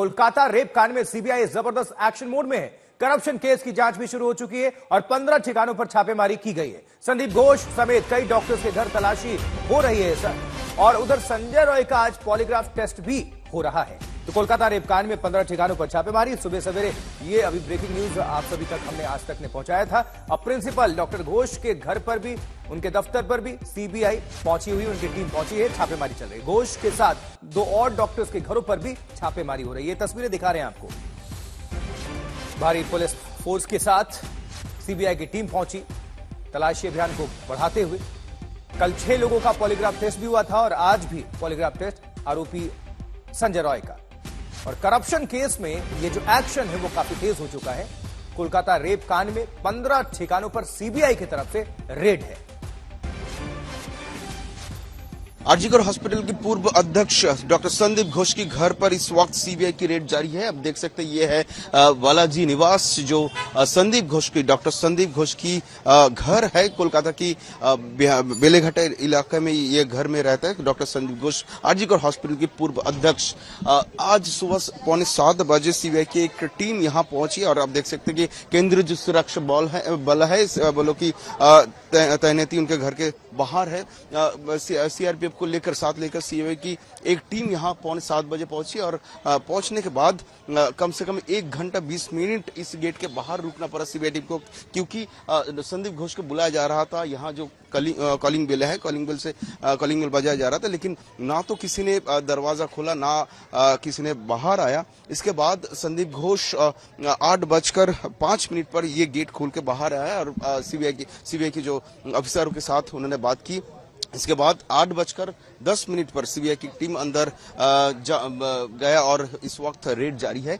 Kolkata rape कांड में CBI ज़बरदस्त एक्शन मोड में है। करप्शन केस की जाँच भी शुरू हो चुकी है और पंद्रह ठिकानों पर छापेमारी की गई है। संदीप घोष समेत कई डॉक्टर्स के घर तलाशी हो रही है, सर। और उधर संजय रॉय का आज पॉलीग्राफ टेस्ट भी हो रहा है। तो कोलकाता रेप कांड में पंद्रह ठिकानों पर छापेमारी। सुबह सवेरे ये अभी ब्रेकिंग न्यूज़ आप सभी तक हमने आज तक ने पहुँचाया था। अब प्रिंसिपल डॉक्टर घोष के घर पर भी, उनके दफ्तर पर भी सीबीआई पहुँची हुई, उनकी टीम पहुँची है, छापेमारी चल रही घोष के साथ दो और डॉक्टर्स के घरों पर भी छापेमारी हो रही है। तस्वीरें दिखा रहे हैं आपको। भारी पुलिस फोर्स के साथ सीबीआई की टीम पहुँची। तलाशी अभियान को बढ़ाते हुए कल छह लोगों का पॉलीग्राफ टेस्ट भी हुआ था और आज भी पॉलीग्राफ टेस्ट आरोपी संजय रॉय का। और करप्शन केस में ये जो एक्शन है वो काफ़ी तेज हो चुका है। कोलकाता रेप कांड में पंद्रह ठिकानों पर सीबीआई की तरफ़ से रेड है। आरजीकर हॉस्पिटल के पूर्व अध्यक्ष डॉक्टर संदीप घोष के घर पर इस वक्त सीबीआई की रेड जारी है। अब देख सकते हैं, ये है बालाजी निवास, जो संदीप घोष की, डॉक्टर संदीप घोष की घर है कोलकाता की बेलेघाट इलाके में ये घर में रहता है डॉक्टर संदीप घोष। आरजीकर हॉस्पिटल के पूर्व अध्यक्ष आज सुबह पौने सात बजे सीबीआई की एक टीम यहाँ पहुँची और आप देख सकते कि केंद्रीय जो सुरक्षा बल है बल है बलों की तैनाती उनके घर के बाहर है। सीआरपीएफ को लेकर, साथ लेकर सीएए की एक टीम यहाँ पौने सात बजे पहुँची और पहुँचने के बाद कम से कम एक घंटा बीस मिनट इस गेट के बाहर रुकना पड़ा सीबीआई टीम को, क्योंकि संदीप घोष को बुलाया जा रहा था। यहाँ जो कॉलिंग बेल है, कॉलिंग बेल से कॉलिंग बेल बजाया जा रहा था, लेकिन ना तो किसी ने दरवाज़ा खोला, ना किसी ने बाहर आया। इसके बाद संदीप घोष आठ बजकर पाँच मिनट पर ये गेट खोल के बाहर आया और सीबीआई की सीबीआई की जो अफसरों के साथ उन्होंने बात की। इसके बाद आठ बजकर दस मिनट पर सीबीआई की टीम अंदर गया और इस वक्त रेड जारी है।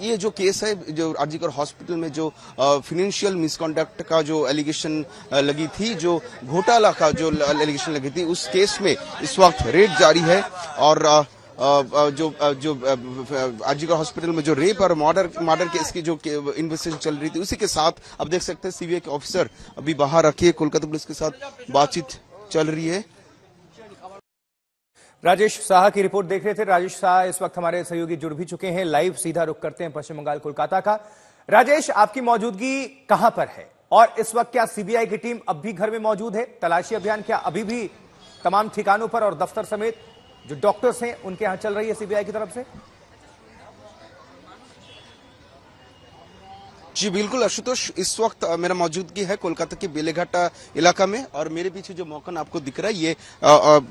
ये जो केस है, जो आरजीकर हॉस्पिटल में जो फिनेंशियल मिसकंडक्ट का जो एलिगेशन लगी थी, जो घोटाला का जो एलिगेशन लगी थी, उस केस में इस वक्त रेड जारी है और जो जो आरजीकर हॉस्पिटल में जो रेप और मर्डर मर्डर केस की जो इन्वेस्टिगेशन चल रही थी, उसी के साथ अब देख सकते हैं सीबीआई के ऑफिसर अभी बाहर रखे कोलकाता पुलिस के साथ बातचीत चल रही है। राजेश शाह की रिपोर्ट देख रहे थे। राजेश शाह इस वक्त हमारे सहयोगी जुड़ भी चुके हैं, लाइव सीधा रुक करते हैं पश्चिम बंगाल, कोलकाता का। राजेश, आपकी मौजूदगी कहाँ पर है? और इस वक्त क्या सीबीआई की टीम अब भी घर में मौजूद है? तलाशी अभियान क्या अभी भी तमाम ठिकानों पर और दफ्तर समेत जो डॉक्टर्स हैं उनके यहाँ चल रही है सीबीआई की तरफ़ से? जी, बिल्कुल, आशुतोष, इस वक्त मेरा मौजूदगी है कोलकाता के बेलेघाट इलाका में और मेरे पीछे जो मौकन आपको दिख रहा है, ये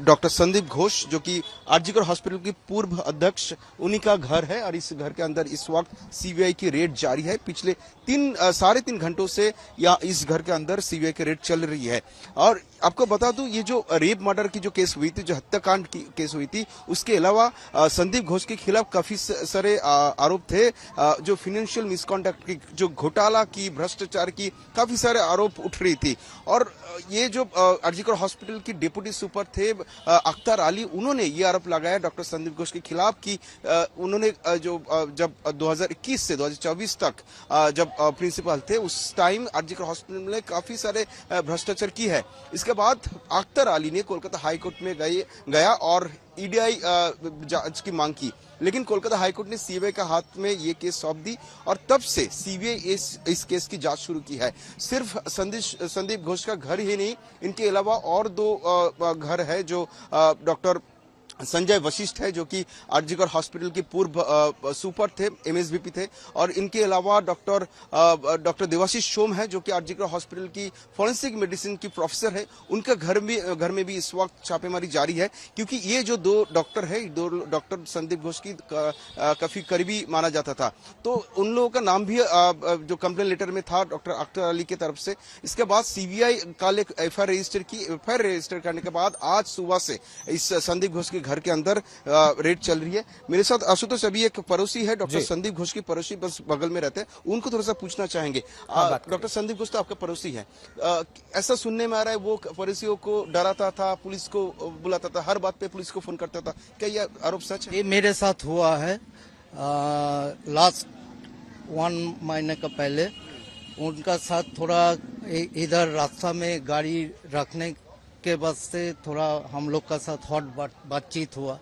डॉक्टर संदीप घोष, जो कि आरजीकर हॉस्पिटल के पूर्व अध्यक्ष, उन्हीं का घर है और इस घर के अंदर इस वक्त सीबीआई की रेड जारी है। पिछले तीन साढ़े तीन घंटों से या इस घर के अंदर सीबीआई की रेड चल रही है। और आपको बता दूँ, ये जो रेप मर्डर की जो केस हुई थी, जो हत्याकांड की केस हुई थी, उसके अलावा संदीप घोष के खिलाफ काफ़ी सारे आरोप थे। जो फाइनेंशियल मिसकॉन्डक्ट की जो घोटाला की, भ्रष्टाचार की काफ़ी सारे आरोप उठ रही थी। और ये जो अर्जिकर हॉस्पिटल की डिप्यूटी सुपर थे अख्तर अली, उन्होंने ये आरोप लगाया डॉक्टर संदीप घोष के खिलाफ कि उन्होंने जो जब 2021 से 2024 तक जब प्रिंसिपल थे, उस टाइम अर्जिकर हॉस्पिटल में काफ़ी सारे भ्रष्टाचार की है। इसके बाद अख्तर अली ने कोलकाता हाईकोर्ट में गए गया और ईडीआई जाँच की मांग की। लेकिन कोलकाता हाईकोर्ट ने सीबीआई के हाथ में ये केस सौंप दी और तब से सीबीआई इस इस केस की जाँच शुरू की है। सिर्फ़ संदीप घोष का घर ही नहीं, इनके अलावा और दो घर है जो डॉक्टर संजय वशिष्ठ है जो कि आरजीकर हॉस्पिटल के पूर्व सुपर थे एमएसबीपी थे, और इनके अलावा डॉक्टर डॉक्टर देवाशीष सोम है जो कि आरजीकर हॉस्पिटल की फॉरेंसिक मेडिसिन की प्रोफेसर है। उनका घर में घर में भी इस वक्त छापेमारी जारी है, क्योंकि ये जो दो डॉक्टर है दो डॉक्टर संदीप घोष की काफ़ी करीबी माना जाता था। तो उन लोगों का नाम भी जो कंप्लेन लेटर में था डॉक्टर अख्तर अली की तरफ़ से, इसके बाद सीबीआई कल एक एफ़ रजिस्टर की, एफआईआर रजिस्टर करने के बाद आज सुबह से इस संदीप घोष की घर के अंदर रेड चल रही है। मेरे साथ आशुतोष अभी एक पड़ोसी है डॉक्टर संदीप घोष की पड़ोसी बस बगल में रहते हैं। उनको थोड़ा सा पूछना चाहेंगे। हाँ, डॉक्टर संदीप घोष तो आपका पड़ोसी है। ऐसा सुनने में आ रहा है वो पड़ोसियों को डराता था पुलिस को बुलाता था हर बात पे पुलिस को फ़ोन करता था। क्या ये आरोप सच है? ये मेरे साथ हुआ है। लास्ट वन महीने का पहले। उनका साथ थोड़ा इधर रास्ता में गाड़ी रखने के बाद से थोड़ा हम लोग का साथ हॉट बातचीत हुआ।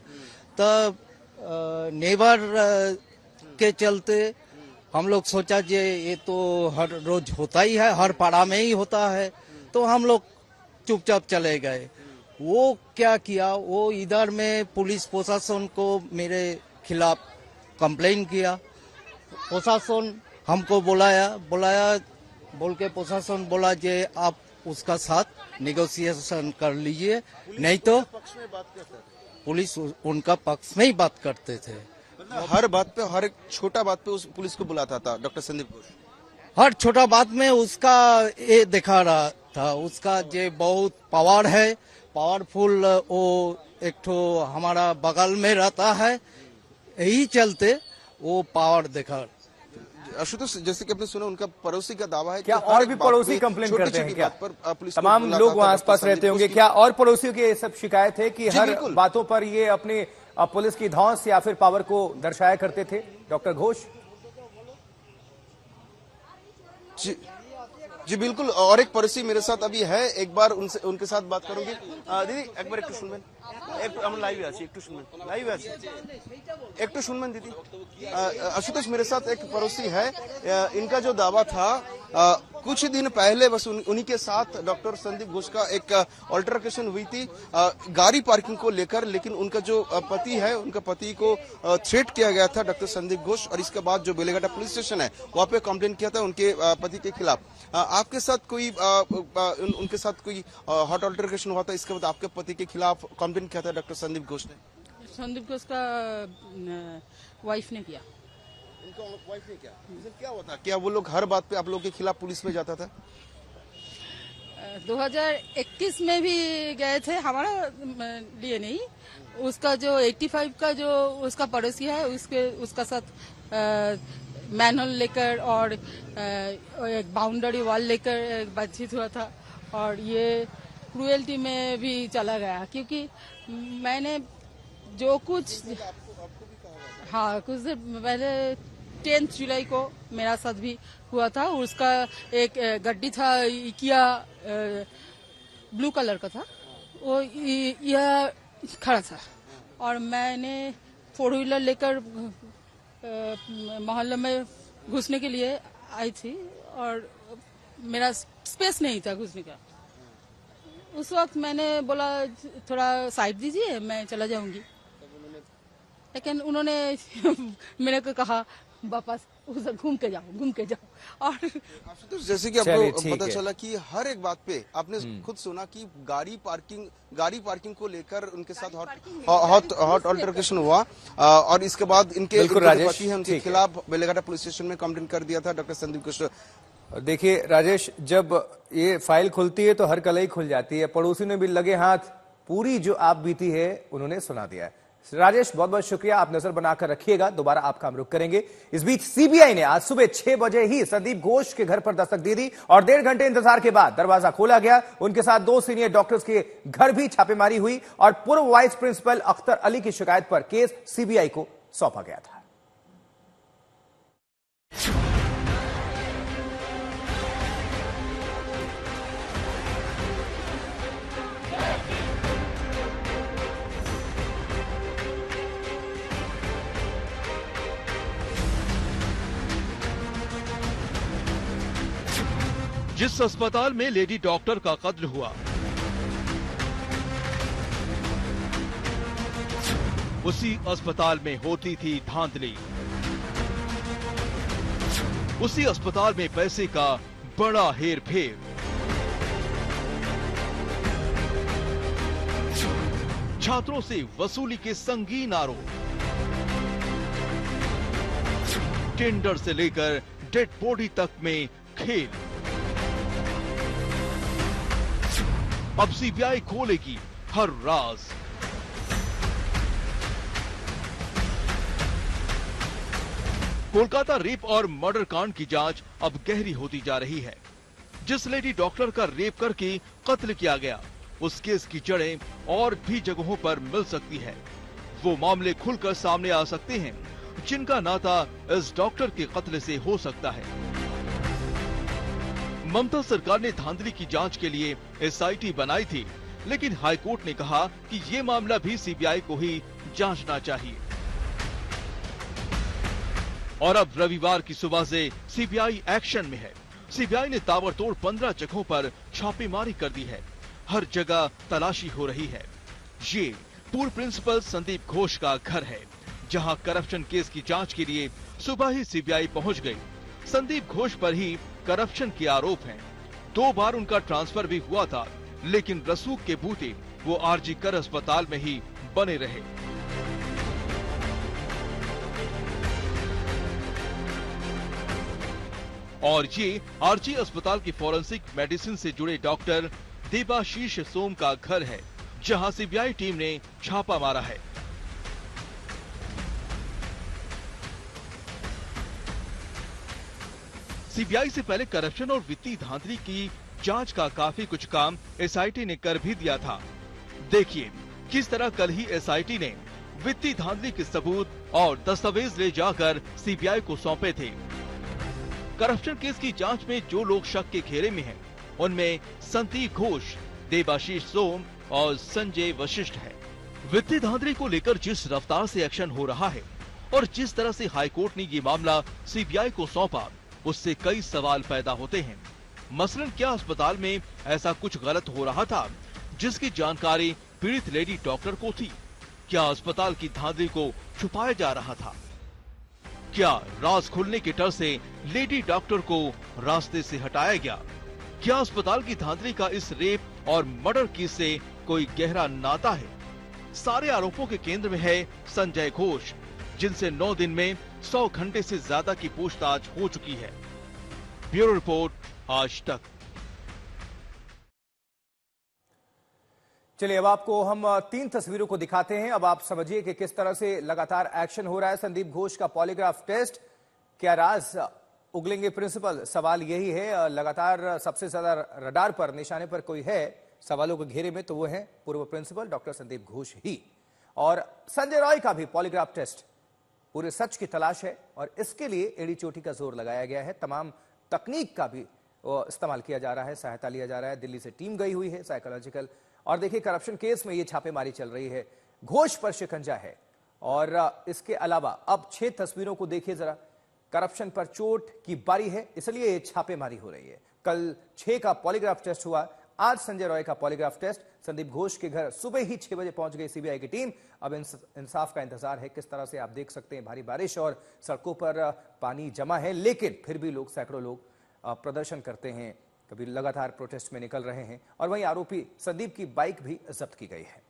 तब नेबर के चलते हम लोग सोचा जे ये तो हर रोज होता ही है, हर पाड़ा में ही होता है। तो हम लोग चुपचाप चले गए। वो क्या किया, वो इधर में पुलिस प्रशासन को मेरे खिलाफ कंप्लेन किया। प्रशासन हमको बुलाया बुलाया, बोल के प्रशासन बोला जे आप उसका साथ निगोशिएशन कर लीजिए नहीं तो पक्ष में बात करता पुलिस उनका पक्ष में ही बात करते थे। मतलब हर बात पे हर एक छोटा बात पे उस पुलिस को बुलाता था डॉक्टर संदीप घोष। हर छोटा बात में उसका ये दिखा रहा था। उसका जो बहुत पावर है पावरफुल वो एक ठो हमारा बगल में रहता है यही चलते वो पावर दिखा आशुतोष जैसे कि आपने सुना उनका पड़ोसी का दावा है क्या कि और भी पड़ोसी कंप्लेन करते हैं क्या? पर पुलिस तमाम लोग वहाँ आसपास रहते होंगे। क्या और पड़ोसियों की सब शिकायत है कि हर बातों पर ये अपने पुलिस की धौस या फिर पावर को दर्शाया करते थे? डॉक्टर घोष? जी जी बिल्कुल। और एक पड़ोसी मेरे साथ अभी है एक बार उनसे उनके साथ बात करूँगी। दीदी एक बार एक सुन একটু আমরা লাইভে আছি একটু শুনবেন লাইভে আছি একটু শুনবেন दीदी আহ, आशुतोष मेरे साथ एक पड़ोसी है अह, इनका जो दावा था अह, कुछ दिन पहले बस उन, उन्हीं के साथ डॉक्टर संदीप घोष का एक ऑल्टरकेशन हुई थी। गाड़ी पार्किंग को लेकर लेकिन उनका जो पति है उनका पति को थ्रेट किया गया था डॉक्टर संदीप घोष और इसके बाद जो बेलेघाटा पुलिस स्टेशन है वहाँ पे कंप्लेन किया था उनके पति के खिलाफ। आपके साथ कोई उन, उनके साथ कोई हॉट ऑल्टरकेशन हुआ था? इसके बाद आपके पति के खिलाफ कंप्लेन किया था डॉक्टर संदीप घोष ने? संदीप घोष का वाइफ ने किया। उनका वाइफ ने क्या? क्या हुआ था? क्या वो लोग हर बात पे आप लोगों के खिलाफ पुलिस में जाता था? अ, 2021 में भी गए थे हमारा लिए नहीं। उसका जो 85 का जो उसका पड़ोसी है उसके उसका साथ मैनुअल लेकर और एक बाउंड्री वॉल लेकर बातचीत हुआ था। और ये क्रुएल्टी में भी चला गया क्योंकि मैंने जो कुछ हाँ कुछ देर पहले टेंथ जुलाई को मेरा साथ भी हुआ था उसका एक गड्डी था इकिया ब्लू कलर का था। वो यह खड़ा था। और मैंने फोर व्हीलर लेकर मोहल्ले में घुसने के लिए आई थी और मेरा स्पेस नहीं था घुसने का। उस वक्त मैंने बोला, थोड़ा साइड दीजिए, मैं चला जाऊँगी। लेकिन उन्होंने मेरे को कहा वापस उधर घूम के जाओ घूम के जाओ और जैसे कि आपको पता चला कि हर एक बात पे आपने खुद सुना कि गाड़ी पार्किंग गाड़ी पार्किंग को लेकर उनके साथ हॉट हॉट हॉट ऑल्टरकेशन हुआ। और इसके बाद इनके पति है उनके खिलाफ बेलेघाटा पुलिस स्टेशन में कंप्लेन कर दिया था डॉक्टर संदीप घोष देखिए राजेश जब ये फ़ाइल खुलती है तो हर कलई खुल जाती है। पड़ोसी ने भी लगे हाथ। पूरी जो आप बीती है उन्होंने सुना दिया है। राजेश, बहुत बहुत शुक्रिया। आप नज़र बनाकर रखिएगा। दोबारा आपका हम रुख करेंगे। इस बीच सीबीआई ने आज सुबह छह बजे ही संदीप घोष के घर पर दस्तक दे दी और डेढ़ घंटे इंतज़ार के बाद दरवाज़ा खोला गया। उनके साथ दो सीनियर डॉक्टर्स के घर भी छापेमारी हुई और पूर्व वाइस प्रिंसिपल अख्तर अली की शिकायत पर केस सीबीआई को सौंपा गया था। जिस अस्पताल में लेडी डॉक्टर का कत्ल हुआ, उसी अस्पताल में होती थी धांधली। उसी अस्पताल में पैसे का बड़ा हेर फेर छात्रों से वसूली के संगीन आरोप। टेंडर से लेकर डेड बॉडी तक में खेल। अब सीबीआई खोलेगी हर राज। कोलकाता रेप और मर्डर कांड की जाँच अब गहरी होती जा रही है। जिस लेडी डॉक्टर का रेप करके कत्ल किया गया, उस केस की जड़ें और भी जगहों पर मिल सकती है। वो मामले खुलकर सामने आ सकते हैं, जिनका नाता इस डॉक्टर के कत्ल से हो सकता है। ममता सरकार ने धांधली की जाँच के लिए एसआईटी बनाई थी, लेकिन हाईकोर्ट ने कहा कि ये मामला भी सीबीआई को ही जांचना चाहिए। और अब रविवार की सुबह से सीबीआई एक्शन में है। सीबीआई ने ताबड़तोड़ पंद्रह जगहों पर छापेमारी कर दी है। हर जगह तलाशी हो रही है। ये पूर्व प्रिंसिपल संदीप घोष का घर है, जहाँ करप्शन केस की जाँच के लिए सुबह ही सीबीआई पहुँच गई। संदीप घोष पर ही करप्शन के आरोप हैं। दो बार उनका ट्रांसफ़र भी हुआ था, लेकिन रसूख के बूते वो आरजी कर अस्पताल में ही बने रहे। और ये आरजी अस्पताल की फॉरेंसिक मेडिसिन से जुड़े डॉक्टर देबाशीष सोम का घर है, जहाँ सीबीआई टीम ने छापा मारा है। सीबीआई से पहले करप्शन और वित्तीय धांधली की जाँच का काफ़ी कुछ काम एसआईटी ने कर भी दिया था। देखिए किस तरह कल ही एसआईटी ने वित्तीय धांधली के सबूत और दस्तावेज़ ले जाकर सीबीआई को सौंपे थे। करप्शन केस की जाँच में जो लोग शक के घेरे में हैं, उनमें संदीप घोष देवाशीष सोम और संजय वशिष्ठ है। वित्तीय धांधली को लेकर जिस रफ्तार से एक्शन हो रहा है और जिस तरह से हाईकोर्ट ने ये मामला सीबीआई को सौंपा उससे कई सवाल पैदा होते हैं। मसलन, क्या अस्पताल में ऐसा कुछ गलत हो रहा था? जिसकी जानकारी पीड़ित लेडी डॉक्टर को थी। क्या अस्पताल की धांधली को छुपाया जा रहा था? क्या राज खुलने के डर से लेडी डॉक्टर को रास्ते से हटाया गया? क्या अस्पताल की धांधली का इस रेप और मर्डर केस से कोई गहरा नाता है? सारे आरोपों के केंद्र में है संजय घोष। जिनसे 9 दिन में 100 घंटे से ज़्यादा की पूछताछ हो चुकी है। ब्यूरो रिपोर्ट, आज तक। चलिए, अब आपको हम तीन तस्वीरों को दिखाते हैं। अब आप समझिए कि किस तरह से लगातार एक्शन हो रहा है। संदीप घोष का पॉलीग्राफ टेस्ट। क्या राज उगलेंगे प्रिंसिपल? सवाल यही है लगातार सबसे ज़्यादा रडार पर, निशाने पर कोई है, सवालों के घेरे में तो वो है पूर्व प्रिंसिपल डॉक्टर संदीप घोष ही। और संजय रॉय का भी पॉलीग्राफ टेस्ट। पूरे सच की तलाश है और इसके लिए एड़ी चोटी का ज़ोर लगाया गया है। तमाम तकनीक का भी इस्तेमाल किया जा रहा है, सहायता लिया जा रहा है। दिल्ली से टीम गई हुई है साइकोलॉजिकल और देखिए करप्शन केस में ये छापेमारी चल रही है। घोष पर शिकंजा है। और इसके अलावा अब छह तस्वीरों को देखिए जरा। करप्शन पर चोट की बारी है, इसलिए ये छापेमारी हो रही है। कल छह का पॉलीग्राफ टेस्ट हुआ। आज संजय रॉय का पॉलीग्राफ टेस्ट, संदीप घोष के घर सुबह ही छह बजे पहुँच गई सीबीआई की टीम। अब इंसाफ का इंतज़ार है किस तरह से आप देख सकते हैं भारी बारिश और सड़कों पर पानी जमा है, लेकिन फिर भी लोग, सैकड़ों लोग प्रदर्शन करते हैं। कभी लगातार प्रोटेस्ट में निकल रहे हैं और वहीं आरोपी संदीप की बाइक भी जब्त की गई है।